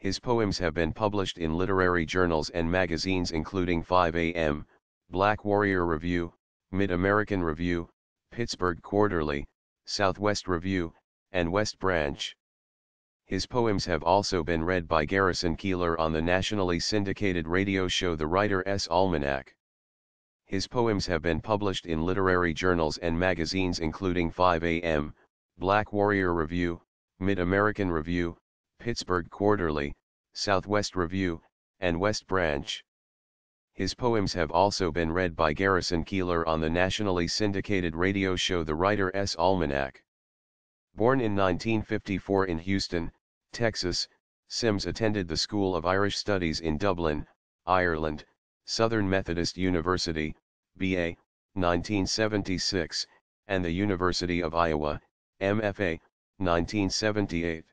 His poems have been published in literary journals and magazines including 5 AM, Black Warrior Review, Mid-American Review, Pittsburgh Quarterly, Southwest Review, and West Branch. His poems have also been read by Garrison Keillor on the nationally syndicated radio show The Writer's Almanac. His poems have been published in literary journals and magazines including 5 AM, Black Warrior Review, Mid-American Review, Pittsburgh Quarterly, Southwest Review, and West Branch. His poems have also been read by Garrison Keillor on the nationally syndicated radio show The Writer's Almanac. Born in 1954 in Houston, Texas, Sims attended the School of Irish Studies in Dublin, Ireland, Southern Methodist University, BA, 1976, and the University of Iowa, MFA, 1978.